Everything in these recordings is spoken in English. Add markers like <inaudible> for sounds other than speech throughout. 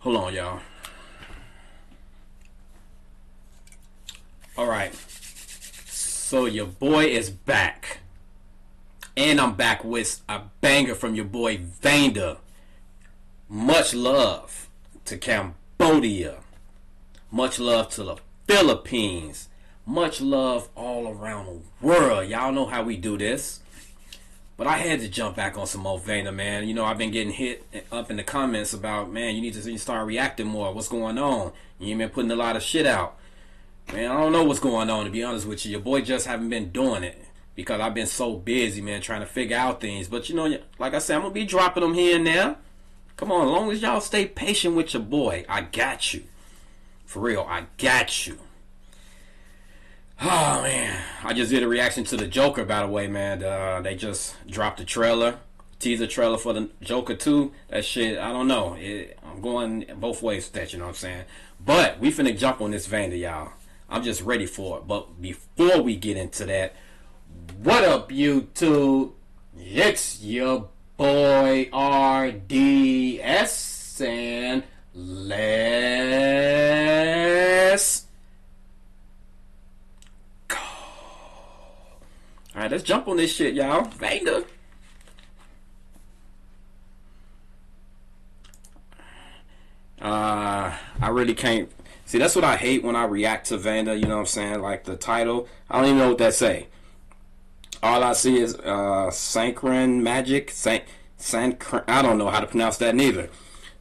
Hold on, y'all. All right. So your boy is back. And I'm back with a banger from your boy Vannda. Much love to Cambodia. Much love to the Philippines. Much love all around the world. Y'all know how we do this. But I had to jump back on some Vander, man. You know, I've been getting hit up in the comments about, man, you need to start reacting more. What's going on? You ain't been putting a lot of shit out. Man, I don't know what's going on, to be honest with you. Your boy just haven't been doing it because I've been so busy, man, trying to figure out things. But, you know, like I said, I'm going to be dropping them here and there. Come on, as long as y'all stay patient with your boy, I got you. For real, I got you. Oh man, I just did a reaction to the Joker. By the way, man, uh, they just dropped the trailer, teaser trailer for the Joker 2. That shit, I don't know. It, I'm going both ways with that. You know what I'm saying? But we finna jump on this Vander, y'all. I'm just ready for it. But before we get into that, what up, YouTube? It's your boy RDS, and let's Alright, let's jump on this shit, y'all. Vander. Uh, I really can't. See, that's what I hate when I react to Vannda. you know what I'm saying? Like the title, I don't even know what that say. All I see is uh, Synchron Magic. San- Synchron. I don't know how to pronounce that neither.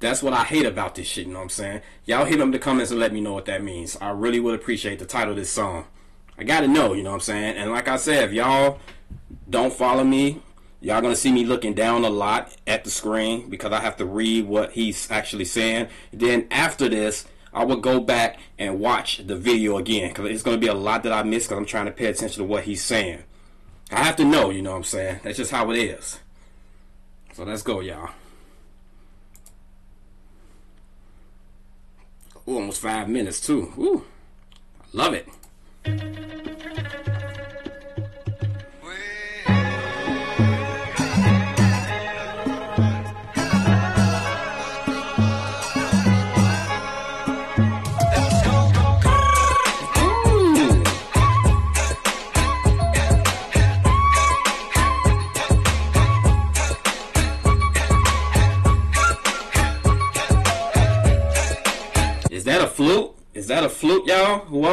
That's what I hate about this shit, you know what I'm saying? Y'all hit them in the comments and let me know what that means. I really would appreciate the title of this song. I gotta know, you know what I'm saying? And like I said, if y'all don't follow me, y'all gonna see me looking down a lot at the screen because I have to read what he's actually saying. Then after this, I will go back and watch the video again because it's gonna be a lot that I miss because I'm trying to pay attention to what he's saying. I have to know, you know what I'm saying? That's just how it is. So let's go, y'all. Ooh, almost five minutes too. Ooh, I love it.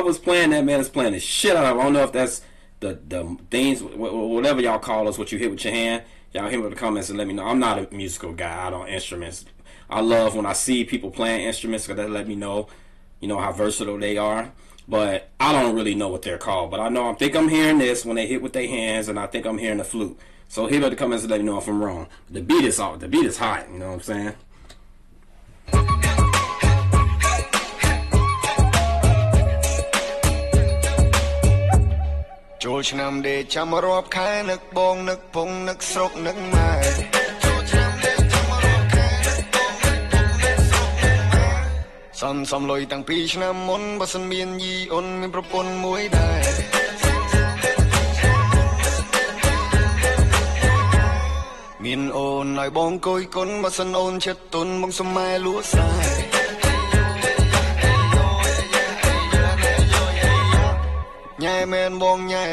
Whoever's playing that man is playing the shit out of. I don't know if that's the the things, whatever y'all call us, what you hit with your hand. Y'all hit in the comments and let me know. I'm not a musical guy. I don't instruments. I love when I see people playing instruments because that let me know, you know, how versatile they are. But I don't really know what they're called. But I know I think I'm hearing this when they hit with their hands, and I think I'm hearing the flute. So hit in the comments and let me know if I'm wrong. The beat is off. The beat is hot. You know what I'm saying? ။ ចូលឆ្នាំដេចាំរាប់ខែនឹកបងនឹកពងនឹកស្រុកនឹកម៉ែចូលឆ្នាំដេចាំរាប់ខែនឹកបងនឹកពងនឹកស្រុកនឹកម៉ែសំសំលុយតាំងពីឆ្នាំមុនបើសិនមានយីអូនមានប្រពន្ធមួយដែរមានអូនឲ្យបងគយគុណបើសិនអូនចិត្តទុនបងសុំម៉ែលួស្រែ បងញ៉ែ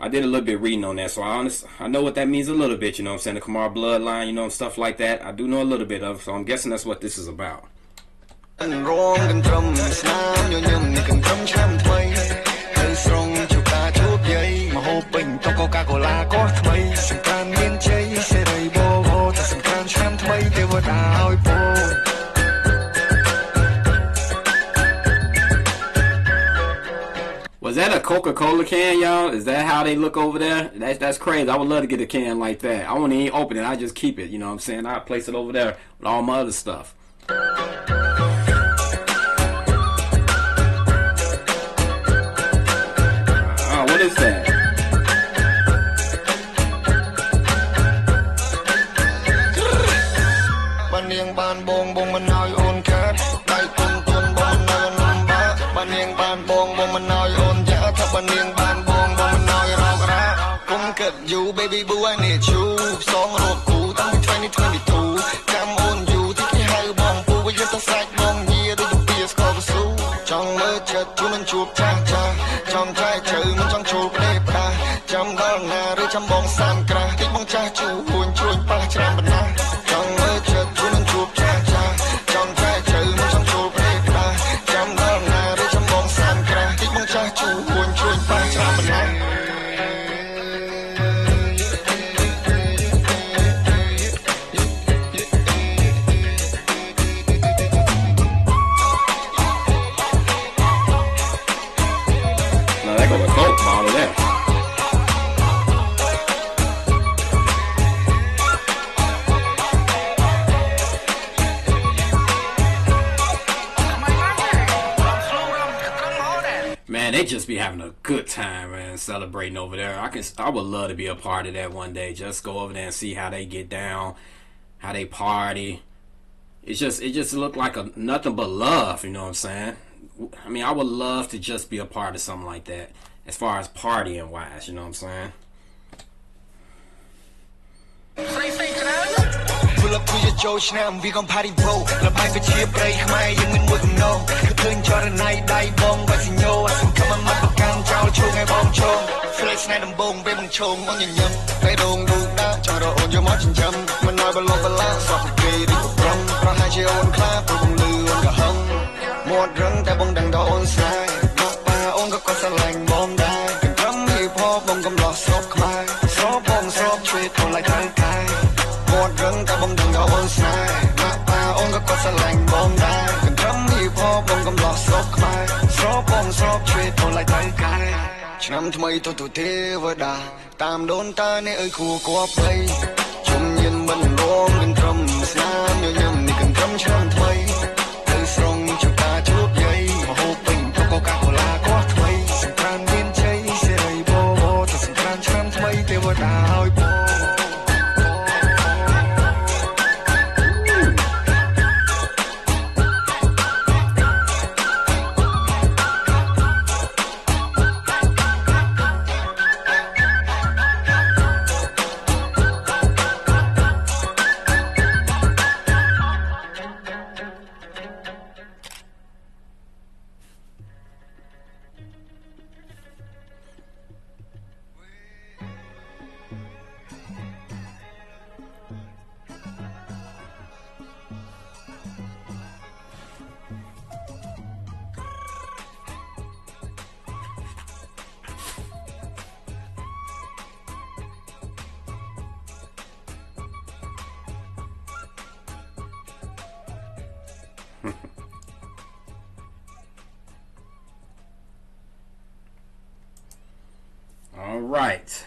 I did a little bit reading on that, so I honest I know what that means a little bit. You know, what I'm saying the Khmer bloodline, you know, stuff like that. I do know a little bit of, so I'm guessing that's what this is about. Coca-Cola can, y'all? Is that how they look over there? That's that's crazy. I would love to get a can like that. I won't even open it. I just keep it. You know what I'm saying? I place it over there with all my other stuff. Oh, what is that? Baby boo I need you សងរកគូតាំងពី2022ចាំអូនយូទីគេហៅបងពូវាយកទៅសាច់បងញាដូចទៅពីស្កកស៊ូចង់មើលចិត្តជួននឹងជួបចាស់ចាស់ចង់ចែកជ្រៅមិនចង់ចូលផ្លេផ្ដាស់ចាំដល់ណាឬចាំបងសានក្រាស់តិចបងចាស់ជួហួនជួញប៉ះច្រើនបណ្ណាចង់មើលចិត្តជួននឹងជួបចាស់ចាស់ចង់ចែកជ្រៅមិនចង់ចូលផ្លេផ្ដាស់ចាំដល់ណាឬចាំបងសានក្រាស់តិចបងចាស់ជួ they just be having a good time and celebrating over there. I can, I would love to be a part of that one day. Just go over there and see how they get down, how they party. It's just, it just looked like a nothing but love. You know what I'm saying? I mean, I would love to just be a part of something like that, as far as partying wise. You know what I'm saying? Pull up to your now, we gon' party bro. ឈងអូនញញឹមពេលដងឌូដាចង់រកអូនយកមកចិញ្ចឹមមិនឲ្យបលបបលាសោះគេរីកប្រំប្រហែលជាអូនខ្លាព្រោះបងលឺអូនក៏ហឹងមាត់រឹងតែបងដឹងដល់អូនស្នេហ៍មកប៉ាអូនក៏គាត់ស្រឡាញ់បងដែរ ឆ្នាំថ្មីទៅទៅទេវតាតាមដូនតានេះអើយគួរគប់ព្រៃជុំញៀនមិនរងកន្ត្រឹមស្នាមញញឹមនេះកន្ត្រឹមឆ្នាំថ្មីទៅស្រងជួបតាជួបយាយមហូបពេញទៅកូកាកូឡាគាត់ថ្មីសង្គ្រាមមានជ័យសេរីបបទៅសង្គ្រាមឆ្នាំថ្មីទេវតាឲ្យ <laughs> All right.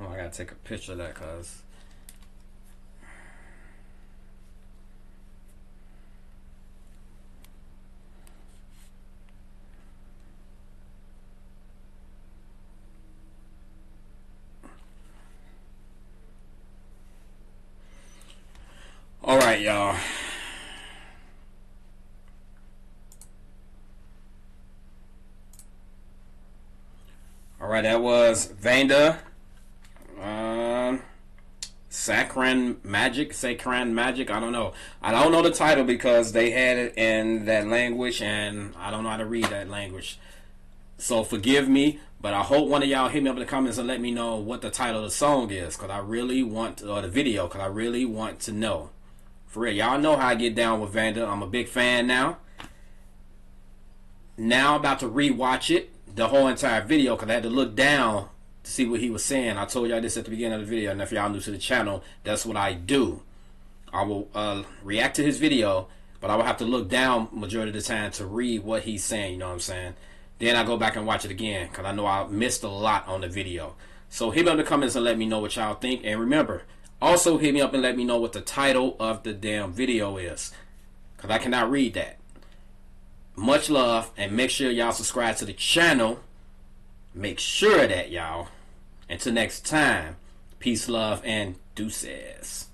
Oh, I gotta take a picture of that, cause. All right, y'all. All right, that was Vannda, um, Saccharin Magic, Saccharin Magic. I don't know. I don't know the title because they had it in that language, and I don't know how to read that language. So forgive me, but I hope one of y'all hit me up in the comments and let me know what the title of the song is, cause I really want or the video, cause I really want to know. For real, y'all know how I get down with Vannda. I'm a big fan now. Now I'm about to rewatch it, the whole entire video, because I had to look down to see what he was saying. I told y'all this at the beginning of the video, and if y'all new to the channel, that's what I do. I will uh, react to his video, but I will have to look down majority of the time to read what he's saying. You know what I'm saying? Then I go back and watch it again because I know I missed a lot on the video. So hit me up in the comments and let me know what y'all think. And remember, also hit me up and let me know what the title of the damn video is because I cannot read that. Much love and make sure y'all subscribe to the channel. Make sure that, y'all. Until next time, peace, love, and deuces.